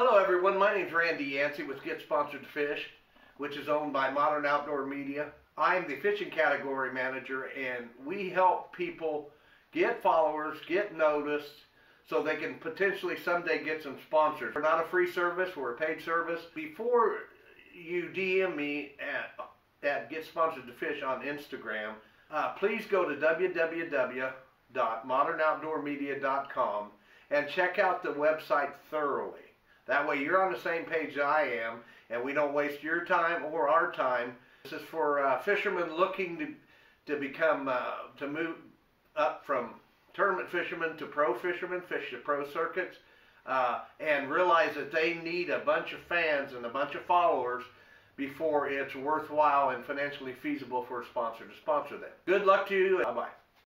Hello everyone, my name is Randy Yancey with Get Sponsored Fish, which is owned by Modern Outdoor Media. I'm the fishing category manager and we help people get followers, get noticed, so they can potentially someday get some sponsors. We're not a free service, we're a paid service. Before you DM me at, at Get Sponsored to Fish on Instagram, uh, please go to www.modernoutdoormedia.com and check out the website thoroughly. That way you're on the same page as I am and we don't waste your time or our time. This is for uh, fishermen looking to, to become, uh, to move up from tournament fishermen to pro fishermen, fish the pro circuits, uh, and realize that they need a bunch of fans and a bunch of followers before it's worthwhile and financially feasible for a sponsor to sponsor them. Good luck to you. Bye-bye.